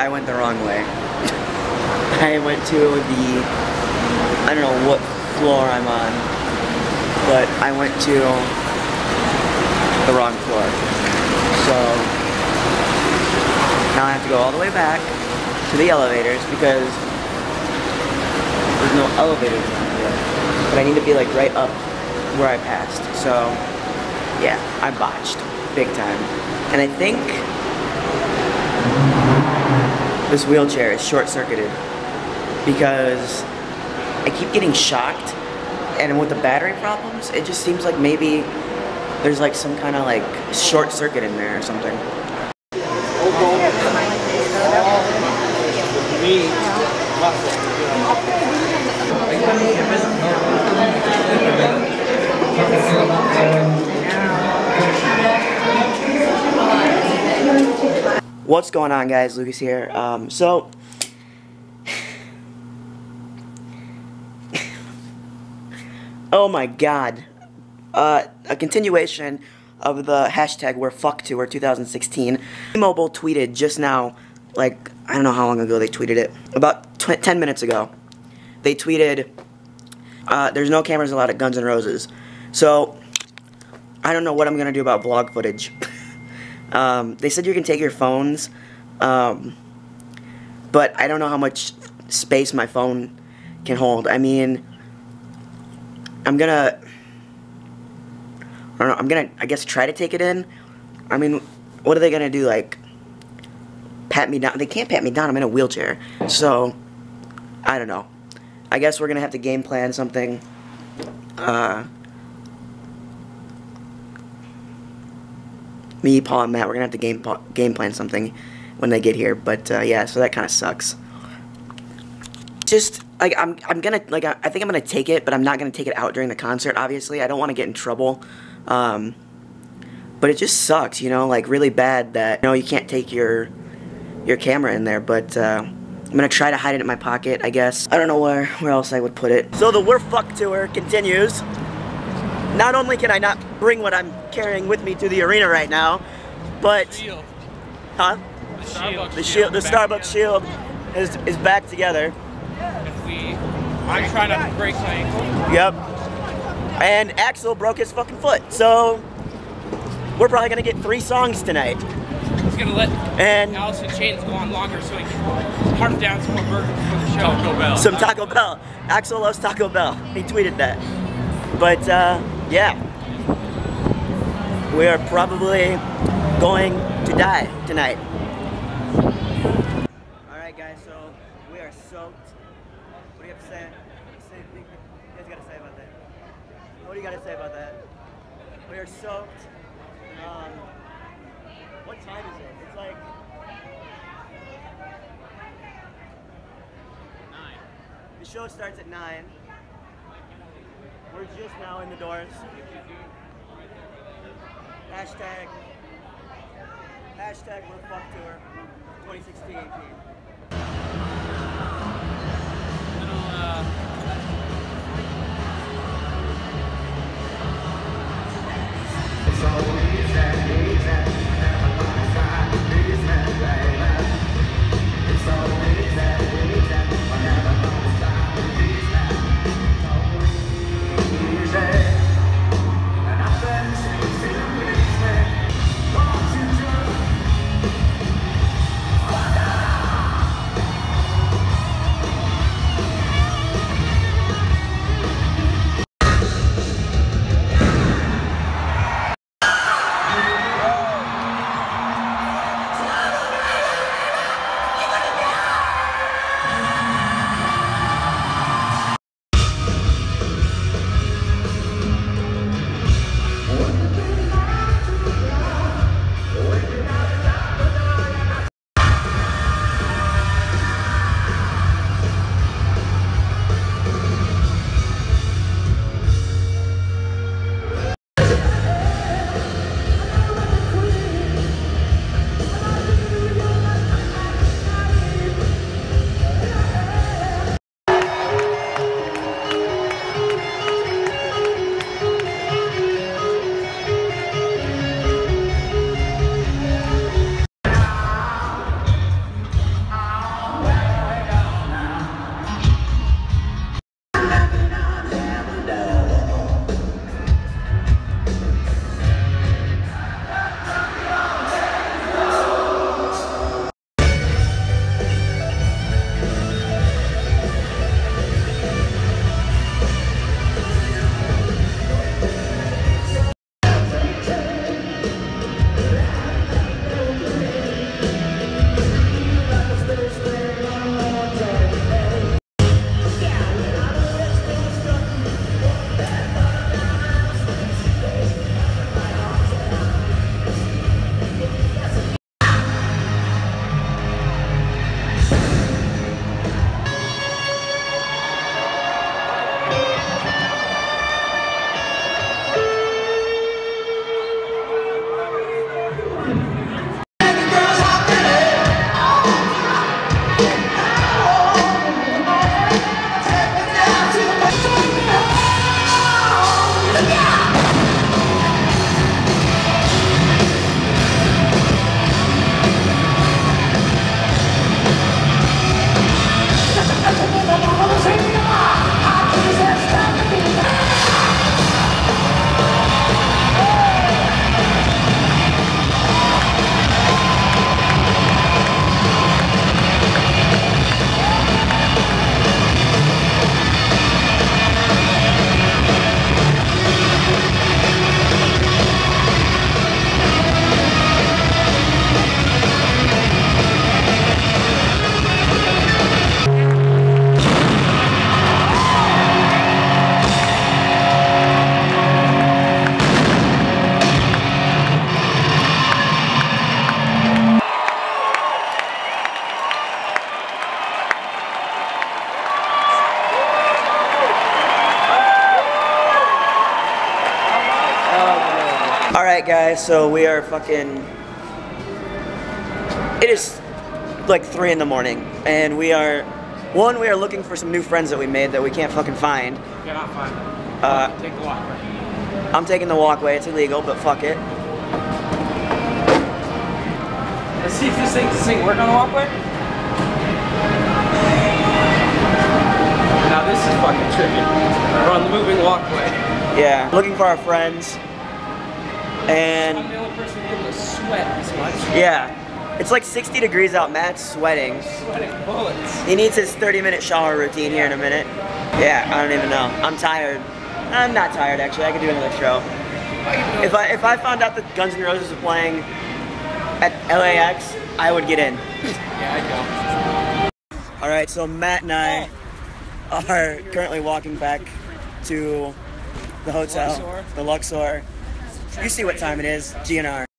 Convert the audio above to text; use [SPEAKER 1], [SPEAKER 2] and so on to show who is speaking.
[SPEAKER 1] I went the wrong way. I went to the, I don't know what floor I'm on, but I went to the wrong floor. So now I have to go all the way back to the elevators because there's no elevators around here. But I need to be like right up where I passed. So yeah, I botched big time. And I think this wheelchair is short-circuited because I keep getting shocked and with the battery problems, it just seems like maybe there's like some kind of like short circuit in there or something. What's going on guys, Lucas here. Um, so, oh my god. Uh, a continuation of the hashtag we're fuck tour 2016. T-Mobile tweeted just now, like, I don't know how long ago they tweeted it, about 10 minutes ago. They tweeted, uh, there's no cameras allowed at Guns N' Roses. So, I don't know what I'm going to do about vlog footage. um, they said you can take your phones, um, but I don't know how much space my phone can hold. I mean, I'm gonna, I don't know, I'm gonna, I guess, try to take it in. I mean, what are they gonna do, like, pat me down? They can't pat me down, I'm in a wheelchair. So, I don't know. I guess we're gonna have to game plan something. Uh, me, Paul, and Matt, we're gonna have to game game plan something when they get here. But uh, yeah, so that kind of sucks. Just like I'm, I'm gonna like I, I think I'm gonna take it, but I'm not gonna take it out during the concert. Obviously, I don't want to get in trouble. Um, but it just sucks, you know, like really bad that you know you can't take your your camera in there. But uh, I'm gonna try to hide it in my pocket, I guess. I don't know where where else I would put it. So the We're Fuck tour continues. Not only can I not bring what I'm carrying with me to the arena right now, but
[SPEAKER 2] Shield.
[SPEAKER 1] huh?
[SPEAKER 2] The Starbucks
[SPEAKER 1] The shield, the
[SPEAKER 2] back
[SPEAKER 1] Starbucks shield is is back together.
[SPEAKER 2] If we, I try not to break my ankle.
[SPEAKER 1] Yep. And Axl broke his fucking foot, so we're probably gonna get three songs tonight.
[SPEAKER 2] He's gonna let
[SPEAKER 1] And
[SPEAKER 2] Alice in Chains go on longer so he can harp down some more burgers for the show. Taco Bell.
[SPEAKER 1] some Taco Bell. Axl loves Taco Bell. He tweeted that. But uh, yeah, we are probably going to die tonight. All right, guys. So we are soaked. What do you have to say? say you guys got to say about that? What do you got to say about that? We are soaked. Um, what time is it? It's like Nine. The show starts at 9. We're just now in the doors. Hashtag, hashtag we're fuck tour 2016 All right, guys. So we are fucking. It is like three in the morning, and we are. One, we are looking for some new friends that we made that we can't fucking find.
[SPEAKER 2] Cannot find them.
[SPEAKER 1] Uh,
[SPEAKER 2] Take the walkway.
[SPEAKER 1] I'm taking the walkway. It's illegal, but fuck it.
[SPEAKER 2] Let's see if this thing, this thing work on the walkway. Now this is fucking trippy. We're on the moving walkway.
[SPEAKER 1] Yeah, looking for our friends.
[SPEAKER 2] Much.
[SPEAKER 1] yeah, it's like 60 degrees out. Matt's sweating.
[SPEAKER 2] Sweating bullets.
[SPEAKER 1] He needs his 30 minute shower routine here in a minute. Yeah, I don't even know. I'm tired. I'm not tired actually. I could do another show. If I if I found out that Guns N' Roses were playing at LAX, I would get in.
[SPEAKER 2] Yeah, I go.
[SPEAKER 1] All right, so Matt and I are currently walking back to the hotel,
[SPEAKER 2] Luxor.
[SPEAKER 1] the Luxor. You see what time it is, GNR.